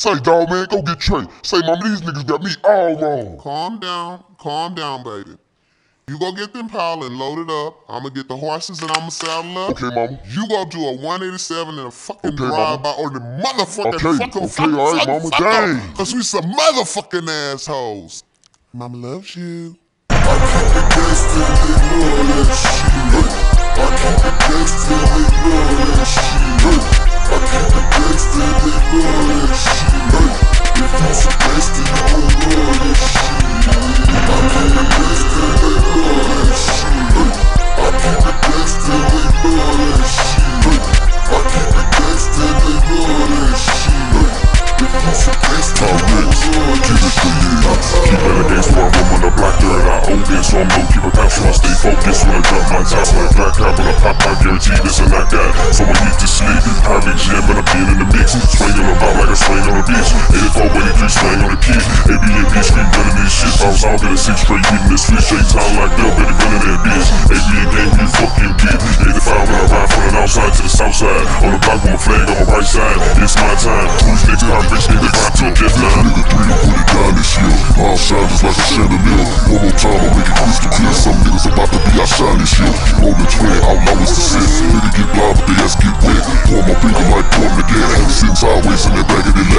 Say, dog, man, go get Trey. Say, mama, these niggas got me all wrong. Calm down, calm down, baby. You go get them pile and load it up. I'm gonna get the horses and I'm gonna saddle up. Okay, mama. You go do a 187 and a fucking Okay, drive mama. by or the motherfucking Okay, fucking okay, fucking all right, fucking mama, fuck dang. Cause we some motherfucking assholes. Mama loves you. Keep top. Like black cap when I pop, I guarantee this and like that. So I used to sleep, hardly jam, but I'm being in the mix. Swinging about like a swing on a beach. 84, 83, swing on the key. ABAB scream better than shit. Bounce out in a six straight, hitting this switch, straight time like Bill, better better than bitch. ABA game, you fucking get. 85 when I ride from the outside to the south side. On the block with my flag on my right side. It's my time. Who's next? I'm rich, nigga, drop to get nine. Nigga, three to put it down this year. All shine just like a chandelier. Outshine this year. Rolling twin, outlaw is the sin. Nigga get blind, but they ass get wet. Pour my finger like pouring again. Sitting sideways in that back of their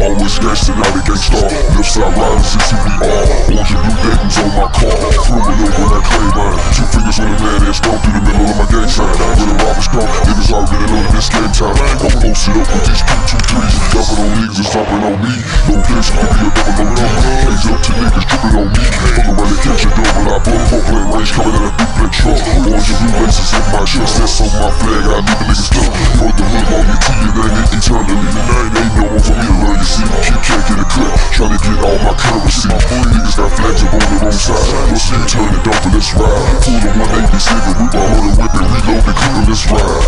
Always gangsta, now they gangstar Left side riders, it's who we are Orange and blue Dayton's on my car claymine On the man that's gone through the middle of my gang sign. Where the robbers come, niggas already know that it's game time. I'm posted up with these two, two, threes Dumping on niggas and stomping on me. No place to be a double no D Hands up to niggas dripping on me. Fuck around and catch a double I blow Four plane range coming in a big black truck Orange and blue laces in my chest? That's on my flag, I leave a nigga it down for let's ride Pull the 180 cigarette, we gon' hold a whip and reload the clip and let's ride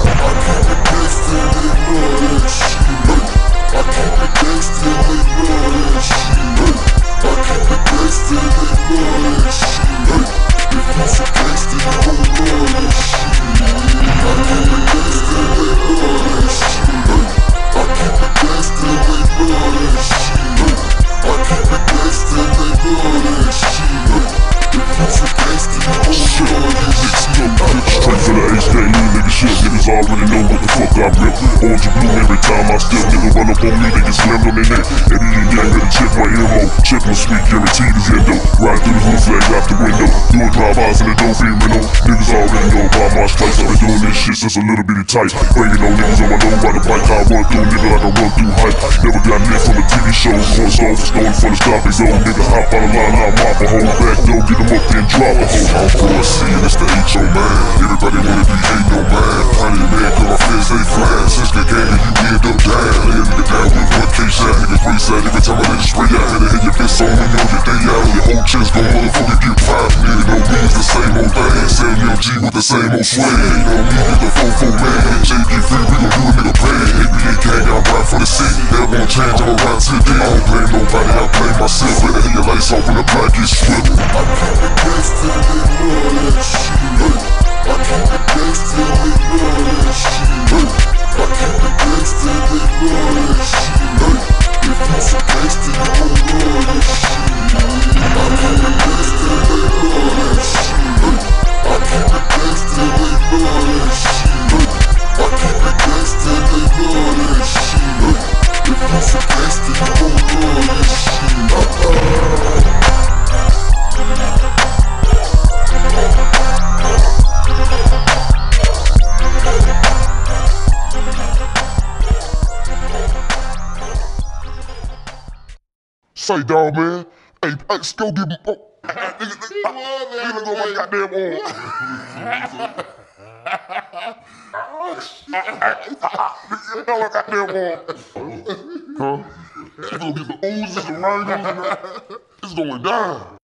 Straight for the H, shit Niggas already know what the fuck I rip Orange and blue every time I step Nigga run up on me, they get slammed on their neck. Eddie and Yang better check my ammo Check my sweet, guaranteed is endo Ride through the hood, flag out the window. Doing drive-bys and it don't feel rental. Niggas already know about my stripes I've been doing this shit since a little bitty tight. Banging on niggas on my low ride a bike I run through nigga like I run through hype. Never got lit from a TV show Going stone for stone for the stop and go Nigga hop on the line, I mop a hole back Door, get them up then drop a hole I'm for a C and it's the H.O. man. Everybody wanna be ain't no man Honey man, cause my friends they flash Since the game and you end up dying a nigga down with one case shot Niggas out every time I let it spray out Better hit your fist on you on your day out Your whole chest gon' motherfucker get fired Nigga know me is the same old thing your G with the same old swag You know me, get the 4-4 man JD free, we gon' do a nigga bad ABA gang, I ride for the city That won't change, I'ma ride till then I don't blame nobody, I blame myself Better hit your lights off when the block gets swift Say, dog, man. Hey, hey, let's go get. Oh. Nigga, nigga, nigga, go my goddamn arm. Hell, I goddamn arm. Huh? You gonna get the oozes, the rhinos, and. It's going down.